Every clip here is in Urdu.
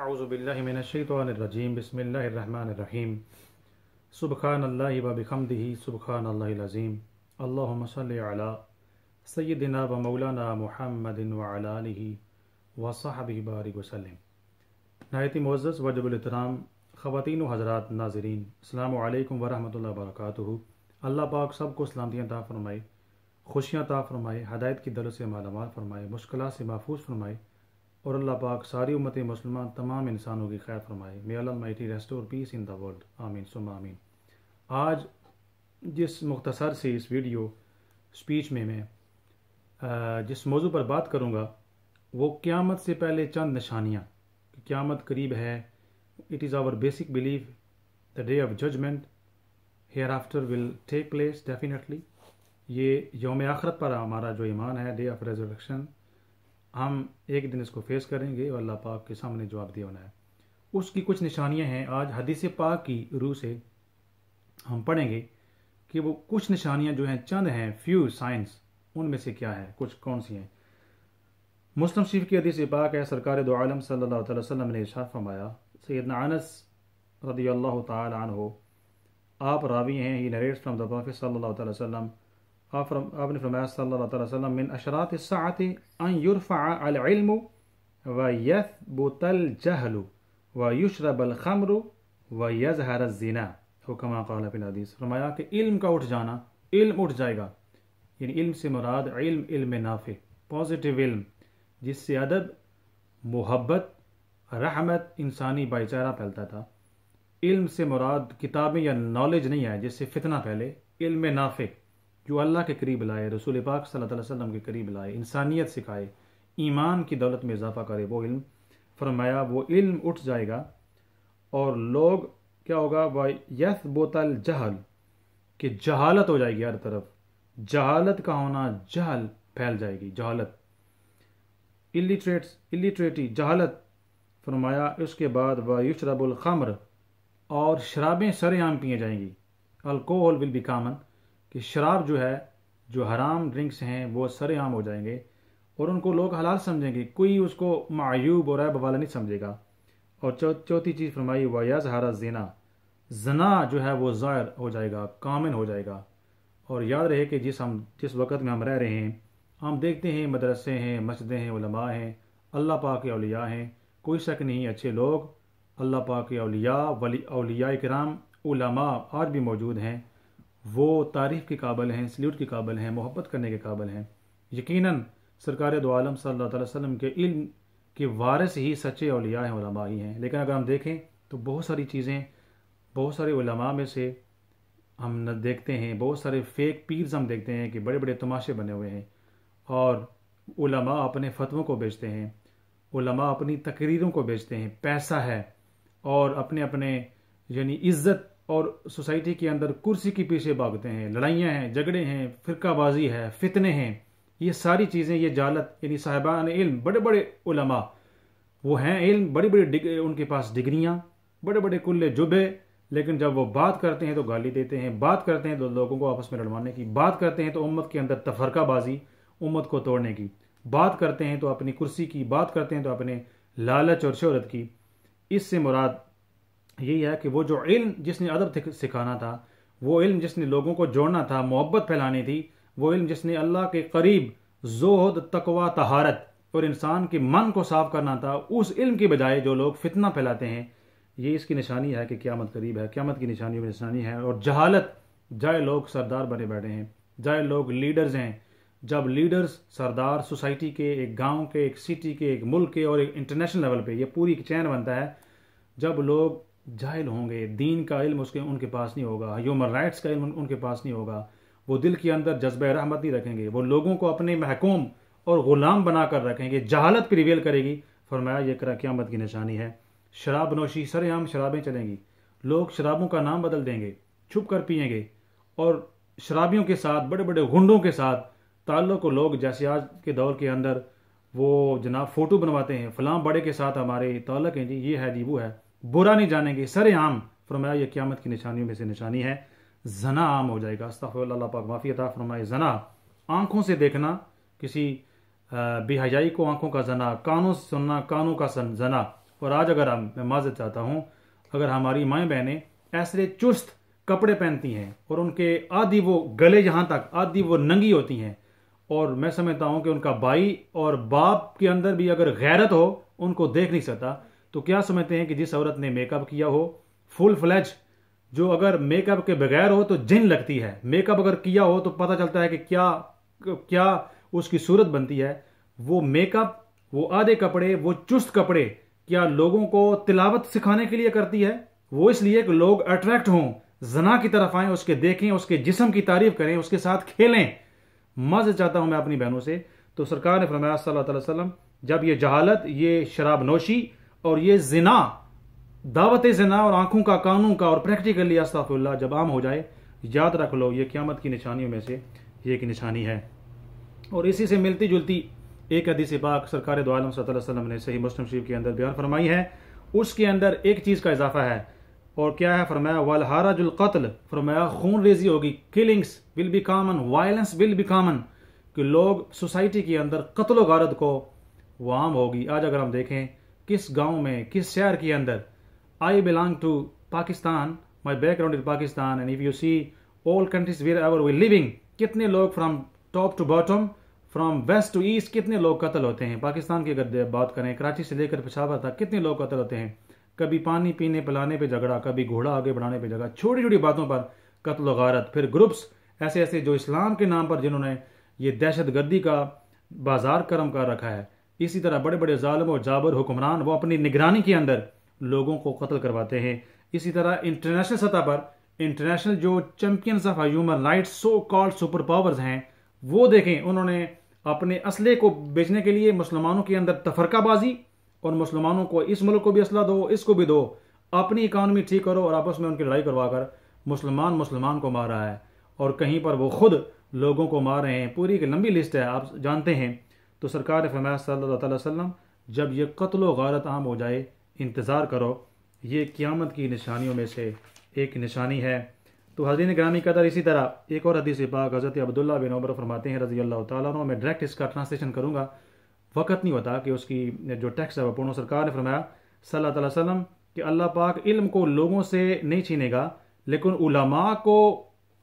اعوذ باللہ من الشیطان الرجیم، بسم اللہ الرحمن الرحیم۔ سبحان اللہ و بحمدہ، سبحان اللہ العظیم۔ اللہم صلی علی سیدنا و مولانا محمد و علی و صحبہ بارک وسلم نہایت معزز وجب الاحترام خواتین و حضرات، ناظرین، السلام علیکم ورحمۃ اللہ وبرکاتہ اللہ پاک سب کو سلامتیاں عطا فرمائے، خوشیاں عطا فرمائے، ہدایت کی دل سے مالامال فرمائے، مشکلات سے محفوظ فرمائے۔ اور اللہ پاک ساری امت مسلمان تمام انسانوں کی خیر فرمائے۔ May Allah almighty restore peace in the world آمین سم آمین۔ آج جس مختصر سے اس ویڈیو سپیچ میں میں جس موضوع پر بات کروں گا، وہ قیامت سے پہلے چند نشانیاں قیامت قریب ہے۔ It is our basic belief the day of judgement hereafter will take place definitely یہ یوم آخرت پر ہمارا جو ایمان ہے ڈے آف ریزرویکشن ہم ایک دن اس کو فیس کریں گے اور اللہ پاک کے سامنے جواب دیا ہونا ہے اس کی کچھ نشانیاں ہیں۔ آج حدیث پاک کی روح سے ہم پڑھیں گے کہ وہ کچھ نشانیاں جو ہیں، چند ہیں فیو سائنس ان میں سے کیا ہے کچھ کون سی ہیں؟ مسلم شریف کی حدیث پاک ہے، سرکار دو عالم صلی اللہ تعالی وسلم نے ارشاد فرمایا، سیدنا انس رضی اللہ تعالی عنہ، آپ راوی ہیں he narrates from the prophet صلی اللہ تعالی وسلم آپ نے فرمایا صلی اللہ تعالی وسلم، من اشرات الساعت ان يرفع العلم ويثبت الجهل ويشرب الخمر ويظهر الزنا. او کما قال فی الحدیث، فرمایا کہ علم کا اٹھ جانا، علم اٹھ جائے گا۔ یعنی علم سے مراد علم علم نافع پازیٹیو علم، جس سے ادب محبت، رحمت، انسانی بھائی چارہ پھیلتا تھا۔ علم سے مراد کتابیں یا نالج نہیں ہے جس سے فتنہ پھیلے، علم نافع۔ جو اللہ کے قریب لائے، رسول پاک صلی اللہ علیہ وسلم کے قریب لائے، انسانیت سکھائے، ایمان کی دولت میں اضافہ کرے، وہ علم فرمایا، وہ علم اٹھ جائے گا اور لوگ کیا ہوگا، وہ یس بوتل جہل کہ جہالت ہو جائے گی ہر طرف۔ جہالت کا ہونا جہل پھیل جائے گی، جہالت۔ الٹریٹس الٹریٹی جہالت۔ فرمایا، اس کے بعد وہ یشرب الخمر اور شرابیں سر عام پیے جائیں گی۔ الکوہل ول بی کامن کہ شراب جو ہے، جو حرام ڈرنکس ہیں، وہ سر عام ہو جائیں گے اور ان کو لوگ حلال سمجھیں گے۔ کوئی اس کو معیوب اور عیب والا نہیں سمجھے گا۔ اور چوتھی چیز فرمائی وہ یز ہارا زینا زنا جو ہے وہ ظاہر ہو جائے گا کامن ہو جائے گا۔ اور یاد رہے کہ جس ہم، جس وقت میں ہم رہ رہے ہیں، ہم دیکھتے ہیں، مدرسے ہیں، مسجدیں ہیں، علماء ہیں، اللہ پاک کے اولیاء ہیں۔ کوئی شک نہیں، اچھے لوگ اللہ پاک کے اولیاء، ولی اولیاء کرام، علماء آج بھی موجود ہیں۔ وہ تعریف کے قابل ہیں، سلیوٹ کے قابل ہیں، محبت کرنے کے قابل ہیں۔ یقیناً سرکار دو عالم صلی اللہ تعالی وسلم کے علم کے وارث ہی سچے اولیاء ہیں علماء ہی ہیں۔ لیکن اگر ہم دیکھیں تو بہت ساری چیزیں، بہت سارے علماء میں سے ہم دیکھتے ہیں، بہت سارے فیک پیرز ہم دیکھتے ہیں کہ بڑے بڑے تماشے بنے ہوئے ہیں۔ اور علماء اپنے فتووں کو بیچتے ہیں، علماء اپنی تقریروں کو بیچتے ہیں۔ پیسہ ہے اور اپنے اپنے یعنی عزت اور سوسائٹی کے اندر کرسی کے پیچھے بھاگتے ہیں، لڑائیاں ہیں، جھگڑے ہیں، فرقہ بازی ہے، فتنے ہیں۔ یہ ساری چیزیں، یہ جالت یعنی صاحبان علم، بڑے بڑے علماء۔ وہ ہیں علم، بڑی بڑی ان کے پاس ڈگریاں، بڑے بڑے کلے جبے۔ لیکن جب وہ بات کرتے ہیں تو گالی دیتے ہیں، بات کرتے ہیں تو لوگوں کو آپس میں لڑوانے کی۔ بات کرتے ہیں تو امت کے اندر تفرقہ بازی، امت کو توڑنے کی۔ بات کرتے ہیں تو اپنی کرسی کی، بات کرتے ہیں تو اپنے لالچ اور شہرت کی۔ اس سے مراد یہی ہے کہ وہ جو علم جس نے ادب سکھانا تھا، وہ علم جس نے لوگوں کو جوڑنا تھا، محبت پھیلانی تھی، وہ علم جس نے اللہ کے قریب زہد تقوا تہارت اور انسان کے من کو صاف کرنا تھا، اس علم کی بجائے جو لوگ فتنہ پھیلاتے ہیں۔ یہ اس کی نشانی ہے کہ قیامت قریب ہے۔ قیامت کی نشانی میں نشانی ہے اور جہالت جائے لوگ سردار بنے بیٹھے ہیں، جائے لوگ لیڈرز ہیں۔ جب لیڈرز سردار سوسائٹی کے، ایک گاؤں کے، ایک سٹی کے، ایک ملک کے اور ایک انٹرنیشنل لیول پہ یہ پوری چین بنتا ہے، جب لوگ جاہل ہوں گے، دین کا علم اس کے، ان کے پاس نہیں ہوگا ہیومن رائٹس کا علم ان کے پاس نہیں ہوگا۔ وہ دل کے اندر جذبہ رحمت نہیں رکھیں گے، وہ لوگوں کو اپنے محکوم اور غلام بنا کر رکھیں گے، جہالت پریویل کرے گی۔ فرمایا، یہ کرا قیامت کی نشانی ہے۔ شراب نوشی سر عام شرابیں چلیں گی۔ لوگ شرابوں کا نام بدل دیں گے، چھپ کر پئیں گے۔ اور شرابیوں کے ساتھ، بڑے بڑے گنڈوں کے ساتھ تعلق کو لوگ جیسے آج کے دور کے اندر وہ جناب فوٹو بنواتے ہیں، فلاں بڑے کے ساتھ ہمارے تعلق ہیں۔ جی یہ ہے جی وہ ہے۔ برا نہیں جانیں گے سر عام۔ فرمایا، یہ قیامت کی نشانیوں میں سے نشانی ہے۔ زنا عام ہو جائے گا۔ استغفر اللہ پاک معافی عطا فرمائے۔ زنا، آنکھوں سے دیکھنا۔ کسی بے حجائی کو آنکھوں کا زنا، کانوں سے سننا، کانوں کا سن، زنا۔ اور آج اگر ہم میں معذرت چاہتا ہوں، اگر ہماری مائیں بہنیں ایسے چست کپڑے پہنتی ہیں اور ان کے آدھی وہ گلے جہاں تک، آدھی وہ ننگی ہوتی ہیں، اور میں سمجھتا ہوں کہ ان کا بھائی اور باپ کے اندر بھی اگر غیرت ہو، ان کو دیکھ نہیں سکتا تو کیا سمجھتے ہیں کہ جس عورت نے میک اپ کیا ہو؟ فل فلیج جو اگر میک اپ کے بغیر ہو تو جن لگتی ہے۔ میک اپ اگر کیا ہو تو پتہ چلتا ہے کہ کیا کیا اس کی صورت بنتی ہے۔ وہ میک اپ وہ آدھے کپڑے، وہ چست کپڑے کیا لوگوں کو تلاوت سکھانے کے لیے کرتی ہے؟ وہ اس لیے کہ لوگ اٹریکٹ ہوں۔ زنا کی طرف آئیں، اس کے دیکھیں، اس کے جسم کی تعریف کریں، اس کے ساتھ کھیلیں۔ مزہ چاہتا ہوں میں اپنی بہنوں سے۔ تو سرکار نے فرمایا صلی اللہ علیہ وسلم، جب یہ جہالت، یہ شراب نوشی اور یہ زنا، دعوت زنا اور آنکھوں کا قانون کا اور پریکٹیکلی استغفر اللہ جب عام ہو جائے، یاد رکھ لو، یہ قیامت کی نشانیوں میں سے یہ ایک نشانی ہے۔ اور اسی سے ملتی جلتی ایک حدیث پاک سرکار دو عالم صلی اللہ علیہ وسلم نے صحیح مسلم شریف کے اندر بیان فرمائی ہے۔ اس کے اندر ایک چیز کا اضافہ ہے۔ اور کیا ہے؟ فرمایا والحارج القتل۔ فرمایا، خون ریزی ہوگی killings will be common violence will be common کہ لوگ سوسائٹی کے اندر قتل و غارت کو، وہ عام ہوگی۔ آج اگر ہم دیکھیں کس گاؤں میں، کس شہر کے اندر؟ I belong to Pakistan my background in Pakistan and if you see all countries wherever we living کتنے لوگ from top to bottom from west to east کتنے لوگ قتل ہوتے ہیں؟ پاکستان کی اگر بات کریں، کراچی سے لے کر پشاور تک کتنے لوگ قتل ہوتے ہیں؟ کبھی پانی پینے پلانے پہ جھگڑا، کبھی گھوڑا آگے بڑھانے پہ جھگڑا، چھوٹی چھوٹی باتوں پر قتل و غارت۔ پھر گروپس ایسے ایسے جو اسلام کے نام پر جنہوں نے یہ دہشت گردی کا بازار کرم کر رکھا ہے اسی طرح بڑے بڑے ظالم اور جابر حکمران وہ اپنی نگرانی کے اندر لوگوں کو قتل کرواتے ہیں۔ اسی طرح انٹرنیشنل سطح پر انٹرنیشنل جو champions of human rights so called super powers ہیں، وہ دیکھیں انہوں نے اپنے اسلحے کو بیچنے کے لیے مسلمانوں کے اندر تفرقہ بازی اور مسلمانوں کو اس ملک کو بھی اسلحہ دو، اس کو بھی دو، اپنی اکانومی ٹھیک کرو اور آپس میں ان کی لڑائی کروا کر مسلمان مسلمان کو مار رہا ہے۔ اور کہیں پر وہ خود لوگوں کو مار رہے ہیں، پوری ایک لمبی لسٹ ہے، آپ جانتے ہیں۔ تو سرکار فرمایا صلی اللہ تعالی وسلم، جب یہ قتل و غارت عام ہو جائے، انتظار کرو، یہ قیامت کی نشانیوں میں سے ایک نشانی ہے۔ تو حضرین گرامی قدر اسی طرح ایک اور حدیث پاک حضرت عبداللہ بن عمر فرماتے ہیں رضی اللہ تعالیٰ عنہ، میں ڈائریکٹ اس کا ٹرانسلیشن کروں گا۔ وقت نہیں ہوتا کہ اس کی جو ٹیکس ہے وہ پورنو سرکار نے فرمایا صلی اللہ تعالی وسلم کہ اللہ پاک علم کو لوگوں سے نہیں چھینے گا، لیکن علماء کو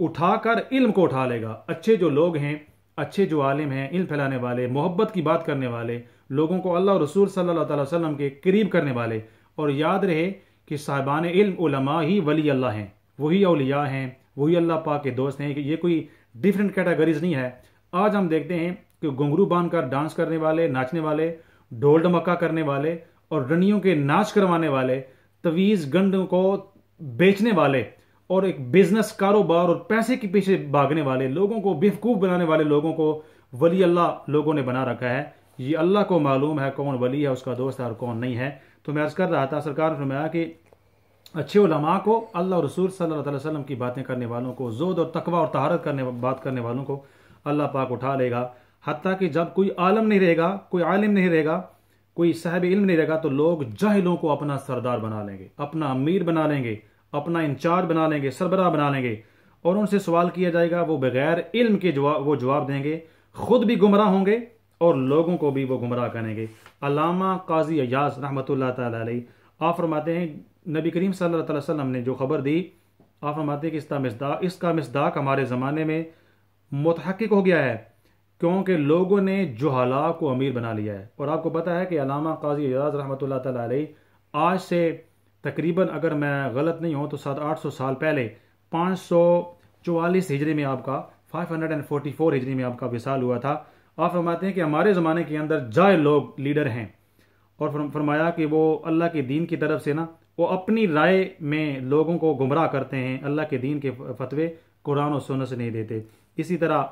اٹھا کر علم کو اٹھا لے گا۔ اچھے جو لوگ ہیں اچھے جو عالم ہیں، علم پھیلانے والے، محبت کی بات کرنے والے، لوگوں کو اللہ رسول صلی اللہ تعالی وسلم کے قریب کرنے والے۔ اور یاد رہے کہ صاحبان علم علماء ہی ولی اللہ ہیں۔ وہی اولیاء ہیں، وہی اللہ پاک کے دوست ہیں۔ کہ یہ کوئی ڈیفرنٹ کیٹاگریز نہیں ہے۔ آج ہم دیکھتے ہیں کہ گنگرو باندھ کر ڈانس کرنے والے، ناچنے والے، ڈھول ڈمکا کرنے والے اور رنیوں کے ناچ کروانے والے، طویز گنڈ کو بیچنے والے۔ اور ایک بزنس کاروبار اور پیسے کے پیچھے بھاگنے والے لوگوں کو، بیوقوف بنانے والے لوگوں کو ولی اللہ لوگوں نے بنا رکھا ہے۔ یہ اللہ کو معلوم ہے کون ولی ہے، اس کا دوست ہے اور کون نہیں ہے۔ تو میں عرض کر رہا تھا، سرکار نے فرمایا کہ اچھے علماء کو، اللہ اور رسول صلی اللہ علیہ وسلم کی باتیں کرنے والوں کو زود اور تقوی اور طہارت کرنے، بات کرنے والوں کو اللہ پاک اٹھا لے گا۔ حتیٰ کہ جب کوئی عالم نہیں رہے گا، کوئی عالم نہیں رہے گا، کوئی صاحب علم نہیں رہے گا، تو لوگ جاہلوں کو اپنا سردار بنا لیں گے، اپنا امیر بنا لیں گے۔ اپنا انچارج بنا لیں گے، سربراہ بنا لیں گے اور ان سے سوال کیا جائے گا، وہ بغیر علم کے جواب وہ جواب دیں گے، خود بھی گمراہ ہوں گے اور لوگوں کو بھی وہ گمراہ کریں گے۔ علامہ قاضی ایاز رحمۃ اللہ تعالی علیہ آپ فرماتے ہیں، نبی کریم صلی اللہ علیہ وسلم نے جو خبر دی، آپ فرماتے ہیں کہ اس کا مصداق ہمارے زمانے میں متحقق ہو گیا ہے، کیونکہ لوگوں نے جوہلا کو امیر بنا لیا ہے۔ اور آپ کو پتا ہے کہ علامہ قاضی اعجاز رحمۃ اللہ تعالی علیہ آج سے تقریباً اگر میں غلط نہیں ہوں تو سات آٹھ سو سال پہلے پانچ سو چوالیس ہجری میں آپ کا، five hundred and forty four ہجری میں آپ کا وصال ہوا تھا۔ آپ فرماتے ہیں کہ ہمارے زمانے کے اندر جائے لوگ لیڈر ہیں۔ اور فرمایا کہ وہ اللہ کے دین کی طرف سے نا، وہ اپنی رائے میں لوگوں کو گمراہ کرتے ہیں۔ اللہ کے دین کے فتوے قرآن و سنت سے نہیں دیتے۔ اسی طرح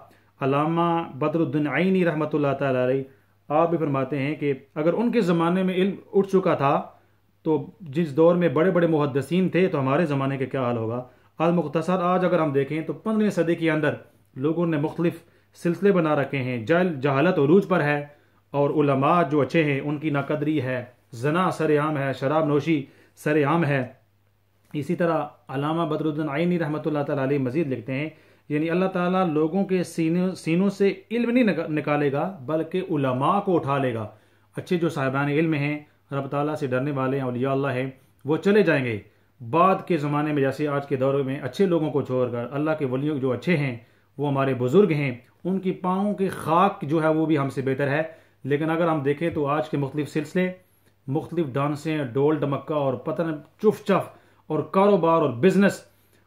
علامہ بدر الدین عینی رحمۃ اللہ تعالی علیہ، آپ بھی فرماتے ہیں کہ اگر ان کے زمانے میں علم اٹھ چکا تھا تو جس دور میں بڑے بڑے محدثین تھے، تو ہمارے زمانے کے کیا حال ہوگا؟ المختصر آج اگر ہم دیکھیں تو پندرہویں صدی کے اندر لوگوں نے مختلف سلسلے بنا رکھے ہیں۔ جل جہالت عروج پر ہے اور علماء جو اچھے ہیں، ان کی ناقدری ہے، زنا سر عام ہے، شراب نوشی سر عام ہے۔ اسی طرح علامہ بدر الدین عینی رحمۃ اللہ تعالی علیہ مزید لکھتے ہیں یعنی اللہ تعالیٰ لوگوں کے سینوں سینوں سے علم نہیں نکالے گا، بلکہ علماء کو اٹھا لے گا۔ اچھے جو صاحبان علم ہیں رب تعالیٰ سے ڈرنے والے ہیں اولیاء اللہ ہیں، وہ چلے جائیں گے۔ بعد کے زمانے میں جیسے آج کے دور میں اچھے لوگوں کو چھوڑ کر اللہ کے ولیوں جو اچھے ہیں، وہ ہمارے بزرگ ہیں۔ ان کی پاؤں کی خاک جو ہے وہ بھی ہم سے بہتر ہے۔ لیکن اگر ہم دیکھیں تو آج کے مختلف سلسلے، مختلف ڈانسیں، ڈول ڈمکا اور پتن چف چف اور کاروبار اور بزنس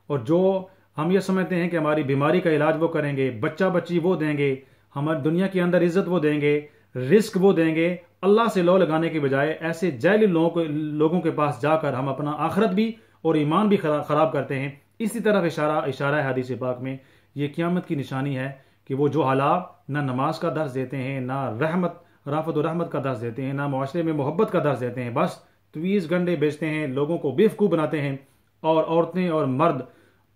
اور جو ہم یہ سمجھتے ہیں کہ ہماری بیماری کا علاج وہ کریں گے، بچہ بچی وہ دیں گے، ہماری دنیا کے اندر عزت وہ دیں گے، رزق وہ دیں گے۔ اللہ سے لو لگانے کے بجائے ایسے جیلی لوگوں کے پاس جا کر ہم اپنا آخرت بھی اور ایمان بھی خراب کرتے ہیں۔ اسی طرف اشارہ اشارہ ہے حدیث پاک میں۔ یہ قیامت کی نشانی ہے کہ وہ جو حالات نہ نماز کا درس دیتے ہیں، نہ رحمت رافت و رحمت کا درس دیتے ہیں، نہ معاشرے میں محبت کا درس دیتے ہیں۔ بس تویز گنڈے بیچتے ہیں، لوگوں کو بیفکو بناتے ہیں اور عورتیں اور مرد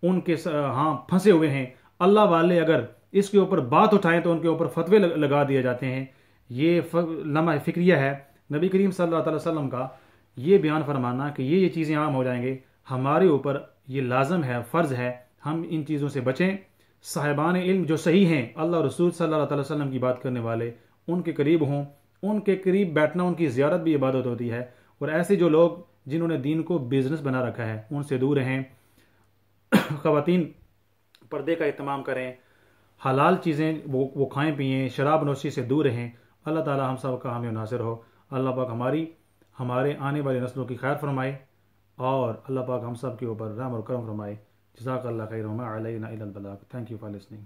ان کے ہاں پھنسے ہوئے ہیں۔ اللہ والے اگر اس کے اوپر بات اٹھائیں تو ان کے اوپر فتوے لگا دیے جاتے ہیں۔ یہ لمحہ فکریہ ہے۔ نبی کریم صلی اللہ تعالی وسلم کا یہ بیان فرمانا کہ یہ یہ چیزیں عام ہو جائیں گے ہمارے اوپر یہ لازم ہے، فرض ہے۔ ہم ان چیزوں سے بچیں۔ صاحبان علم جو صحیح ہیں، اللہ رسول صلی اللہ تعالی وسلم کی بات کرنے والے، ان کے قریب ہوں۔ ان کے قریب بیٹھنا، ان کی زیارت بھی عبادت ہوتی ہے۔ اور ایسے جو لوگ جنہوں نے دین کو بزنس بنا رکھا ہے، ان سے دور رہیں۔ خواتین پردے کا اہتمام کریں۔ حلال چیزیں وہ وہ کھائیں، پئیں۔ شراب نوشی سے دور رہیں۔ اللہ تعالی ہم سب کا حامی و ناصر ہو۔ اللہ پاک ہماری ہمارے آنے والی نسلوں کی خیر فرمائے اور اللہ پاک ہم سب کے اوپر رحم اور کرم فرمائے۔ جزاک اللہ خیر علیہ البلاغ۔ Thank you for listening